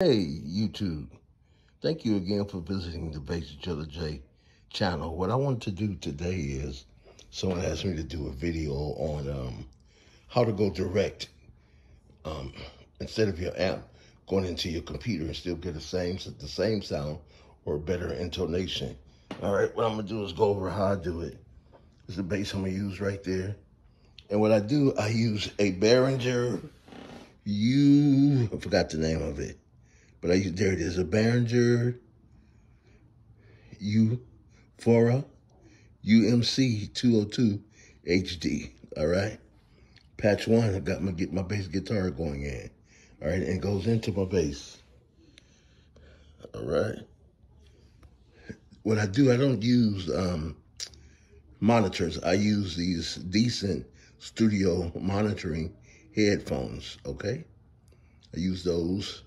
Hey, YouTube. Thank you again for visiting the Bass Chiller J channel. What I want to do today is someone asked me to do a video on um, how to go direct um, instead of your amp going into your computer and still get the same the same sound or better intonation. All right, what I'm gonna do is go over how I do it. This is the bass I'm gonna use right there. And what I do, I use a Behringer U, I forgot the name of it. But I there it is, a Behringer U4 UMC 202 HD. All right. Patch one, I got my get my bass guitar going in. All right, and goes into my bass. All right. What I do, I don't use um, monitors. I use these decent studio monitoring headphones, okay? I use those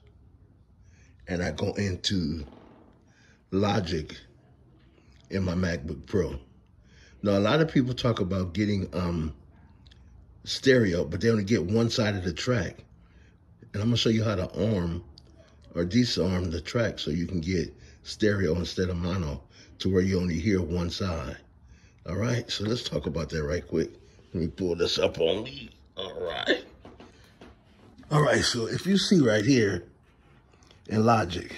and I go into Logic in my MacBook Pro. Now, a lot of people talk about getting um, stereo, but they only get one side of the track. And I'm gonna show you how to arm or disarm the track so you can get stereo instead of mono to where you only hear one side. All right, so let's talk about that right quick. Let me pull this up on me. All right. All right, so if you see right here, in Logic,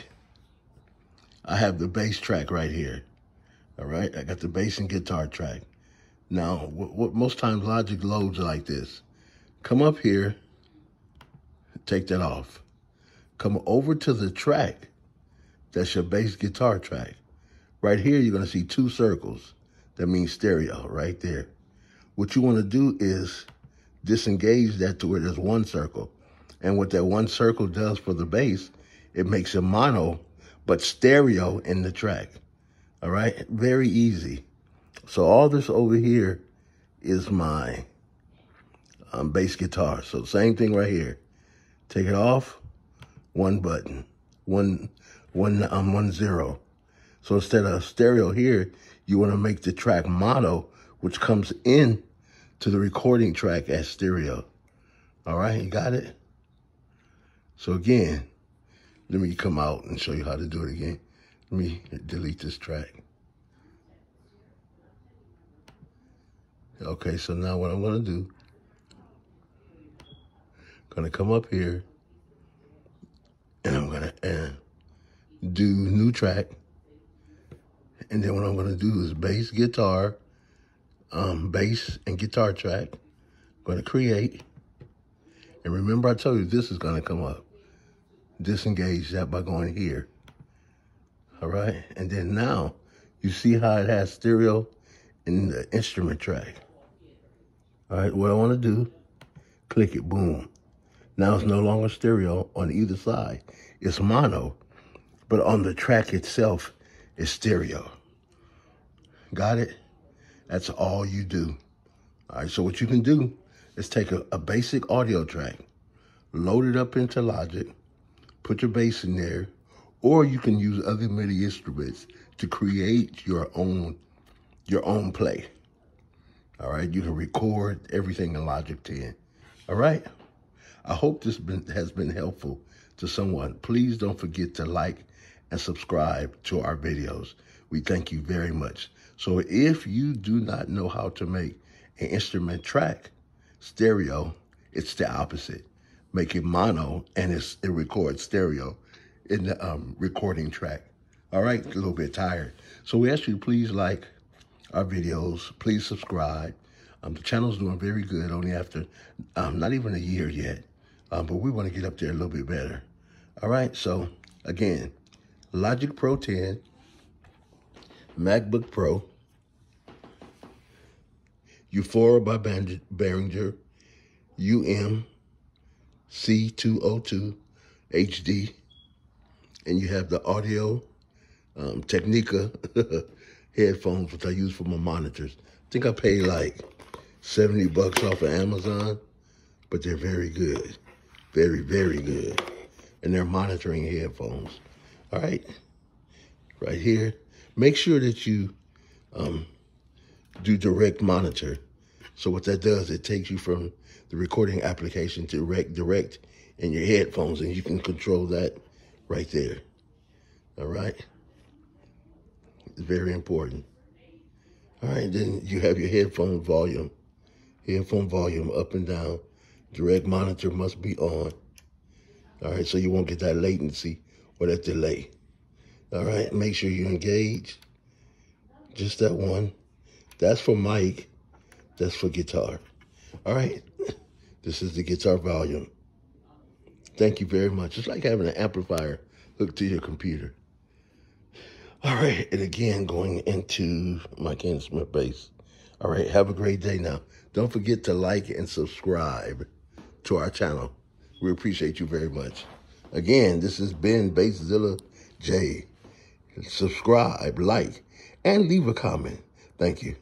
I have the bass track right here. All right, I got the bass and guitar track. Now, what, what most times Logic loads like this. Come up here, take that off. Come over to the track. That's your bass guitar track. Right here, you're gonna see two circles. That means stereo right there. What you wanna do is disengage that to where there's one circle. And what that one circle does for the bass it makes a mono, but stereo in the track. All right, very easy. So all this over here is my um, bass guitar. So same thing right here. Take it off, one button, one, one, um, one zero. So instead of stereo here, you want to make the track mono, which comes in to the recording track as stereo. All right, you got it? So again, let me come out and show you how to do it again. Let me delete this track. Okay, so now what I'm gonna do, gonna come up here and I'm gonna uh, do new track. And then what I'm gonna do is bass, guitar, um, bass and guitar track. I'm gonna create. And remember I told you this is gonna come up disengage that by going here. All right. And then now you see how it has stereo in the instrument track. All right. What I want to do, click it. Boom. Now it's no longer stereo on either side. It's mono. But on the track itself, it's stereo. Got it? That's all you do. All right. So what you can do is take a, a basic audio track, load it up into Logic, put your bass in there, or you can use other MIDI instruments to create your own your own play. All right, you can record everything in Logic 10. All right, I hope this been, has been helpful to someone. Please don't forget to like and subscribe to our videos. We thank you very much. So if you do not know how to make an instrument track stereo, it's the opposite make it mono and it records stereo in the um, recording track. All right, a little bit tired. So we ask you please like our videos, please subscribe. Um, the channel's doing very good, only after um, not even a year yet, um, but we want to get up there a little bit better. All right, so again, Logic Pro 10, MacBook Pro, U4 by Behringer, UM C202 HD, and you have the audio um, Technica headphones, which I use for my monitors. I think I paid like 70 bucks off of Amazon, but they're very good. Very, very good. And they're monitoring headphones. All right, right here. Make sure that you um, do direct monitor. So what that does, it takes you from the recording application to direct, direct in your headphones, and you can control that right there. All right? It's very important. All right, then you have your headphone volume. Headphone volume up and down. Direct monitor must be on. All right, so you won't get that latency or that delay. All right, make sure you engage. Just that one. That's for mic. That's for guitar. All right, this is the guitar volume. Thank you very much. It's like having an amplifier hooked to your computer. All right, and again, going into my Ken Smith bass. All right, have a great day now. Don't forget to like and subscribe to our channel. We appreciate you very much. Again, this has been Basszilla J. Subscribe, like, and leave a comment. Thank you.